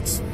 podcasts.